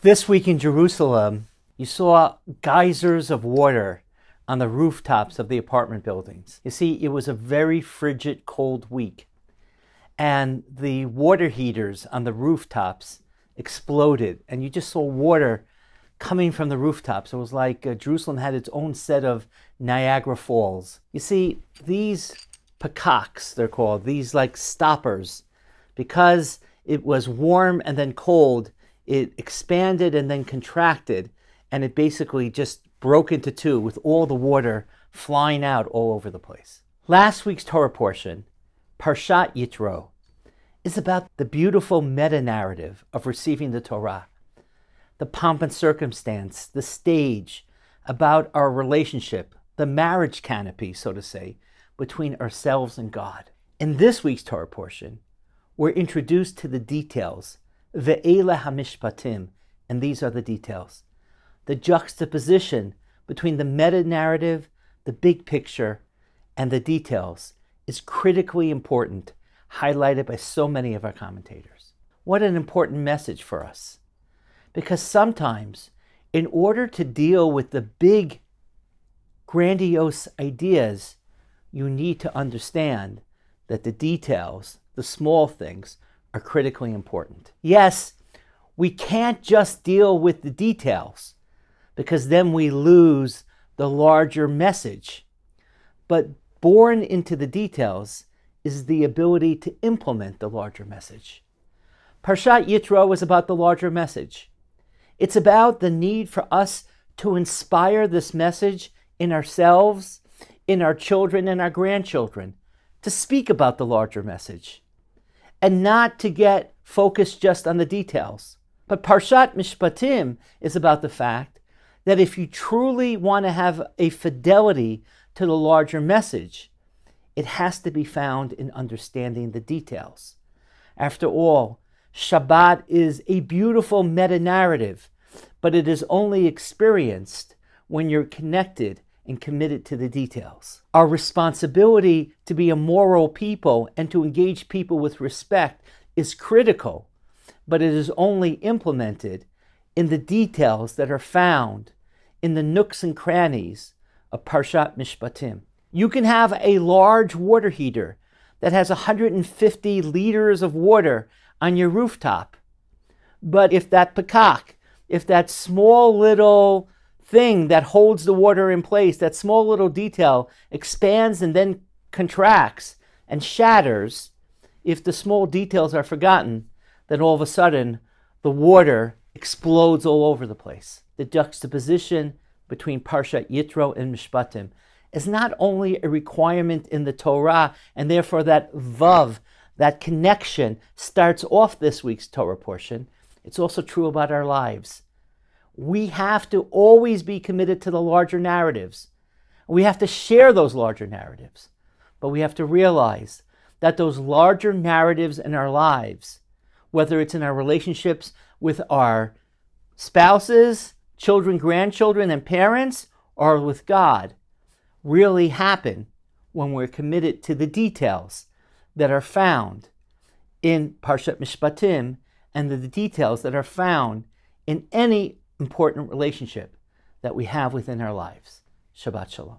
This week in Jerusalem, you saw geysers of water on the rooftops of the apartment buildings. You see, it was a very frigid, cold week, and the water heaters on the rooftops exploded, and you just saw water coming from the rooftops. It was like uh, Jerusalem had its own set of Niagara Falls. You see, these pakaks, they're called, these like stoppers, because it was warm and then cold, it expanded and then contracted, and it basically just broke into two with all the water flying out all over the place. Last week's Torah portion, Parshat Yitro, is about the beautiful meta narrative of receiving the Torah, the pomp and circumstance, the stage, about our relationship, the marriage canopy, so to say, between ourselves and God. In this week's Torah portion, we're introduced to the details Ve'ela hamishpatim, and these are the details. The juxtaposition between the meta narrative, the big picture, and the details is critically important, highlighted by so many of our commentators. What an important message for us. Because sometimes, in order to deal with the big, grandiose ideas, you need to understand that the details, the small things, are critically important. Yes, we can't just deal with the details because then we lose the larger message. But born into the details is the ability to implement the larger message. Parshat Yitro is about the larger message. It's about the need for us to inspire this message in ourselves, in our children and our grandchildren, to speak about the larger message and not to get focused just on the details. But Parshat Mishpatim is about the fact that if you truly want to have a fidelity to the larger message, it has to be found in understanding the details. After all, Shabbat is a beautiful meta narrative, but it is only experienced when you're connected and committed to the details. Our responsibility to be a moral people and to engage people with respect is critical, but it is only implemented in the details that are found in the nooks and crannies of Parshat Mishpatim. You can have a large water heater that has 150 liters of water on your rooftop. But if that pakak, if that small little thing that holds the water in place, that small little detail, expands and then contracts and shatters, if the small details are forgotten, then all of a sudden the water explodes all over the place. The juxtaposition between Parshat Yitro and Mishpatim is not only a requirement in the Torah, and therefore that Vav, that connection, starts off this week's Torah portion, it's also true about our lives we have to always be committed to the larger narratives. We have to share those larger narratives. But we have to realize that those larger narratives in our lives, whether it's in our relationships with our spouses, children, grandchildren, and parents, or with God, really happen when we're committed to the details that are found in Parshat Mishpatim and the details that are found in any important relationship that we have within our lives. Shabbat Shalom.